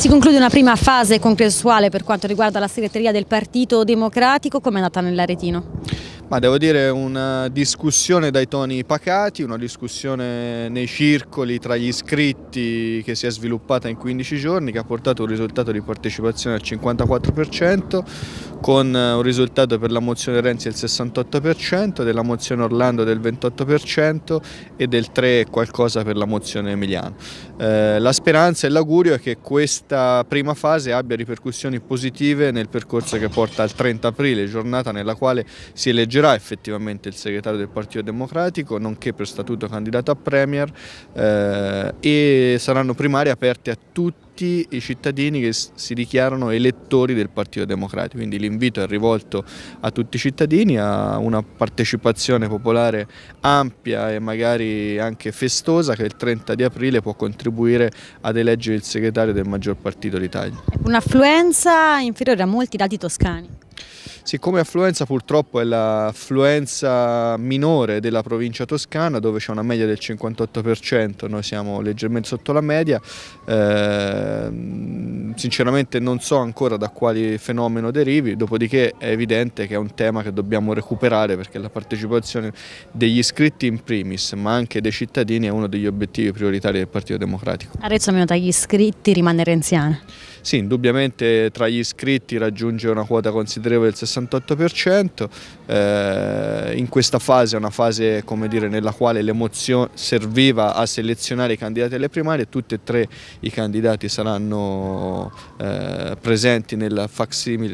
Si conclude una prima fase congressuale per quanto riguarda la segreteria del Partito Democratico, come è andata nell'Aretino? Ma devo dire una discussione dai toni pacati, una discussione nei circoli tra gli iscritti che si è sviluppata in 15 giorni che ha portato un risultato di partecipazione al 54% con un risultato per la mozione Renzi del 68%, della mozione Orlando del 28% e del 3 qualcosa per la mozione Emiliano. Eh, la speranza e l'augurio è che questa prima fase abbia ripercussioni positive nel percorso che porta al 30 aprile, giornata nella quale si eleggerà eleggerà effettivamente il segretario del Partito Democratico, nonché per statuto candidato a Premier eh, e saranno primarie aperte a tutti i cittadini che si dichiarano elettori del Partito Democratico, quindi l'invito è rivolto a tutti i cittadini a una partecipazione popolare ampia e magari anche festosa che il 30 di aprile può contribuire ad eleggere il segretario del maggior partito d'Italia. Un'affluenza inferiore a molti dati toscani. Sì, come affluenza purtroppo è l'affluenza minore della provincia toscana dove c'è una media del 58%, noi siamo leggermente sotto la media, eh, sinceramente non so ancora da quali fenomeno derivi, dopodiché è evidente che è un tema che dobbiamo recuperare perché la partecipazione degli iscritti in primis ma anche dei cittadini è uno degli obiettivi prioritari del Partito Democratico. Arezzo almeno dagli iscritti rimane renziana. Sì, indubbiamente tra gli iscritti raggiunge una quota considerevole del 68%, eh, in questa fase è una fase dire, nella quale l'emozione serviva a selezionare i candidati alle primarie, tutti e tre i candidati saranno eh, presenti nella,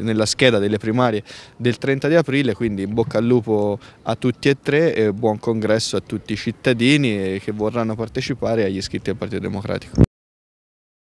nella scheda delle primarie del 30 di aprile, quindi in bocca al lupo a tutti e tre e buon congresso a tutti i cittadini che vorranno partecipare agli iscritti al Partito Democratico.